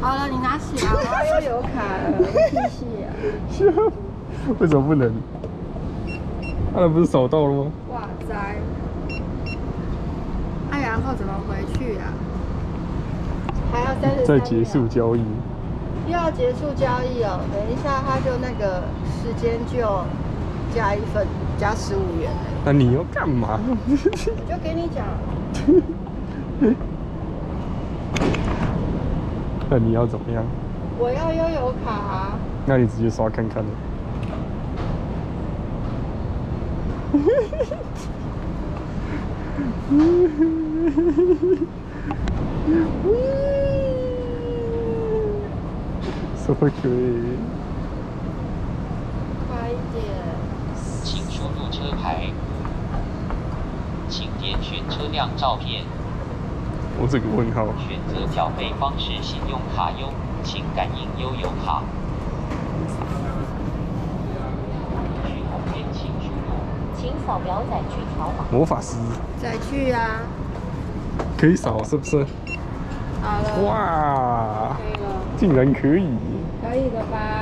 好了，你拿起来，我要悠游卡了，谢谢啊。为什么不能？那不是扫到了吗？哇塞！那然后怎么回去呀、还要三十再结束交易。又要结束交易哦，等一下他就那个时间就加一份，加十五元嘞。那你要干嘛？我就给你讲，那你要怎么样？我要悠游卡、啊。那你直接刷看看。什么鬼？快一点！请输入车牌，请点选车辆照片，我这个问号。选择缴费方式信用卡优，请感应悠游卡。续航边请输入。请扫描载具条码。魔法师再去啊！可以扫是不是？好了，哇，可以了，竟然可以！可以了吧？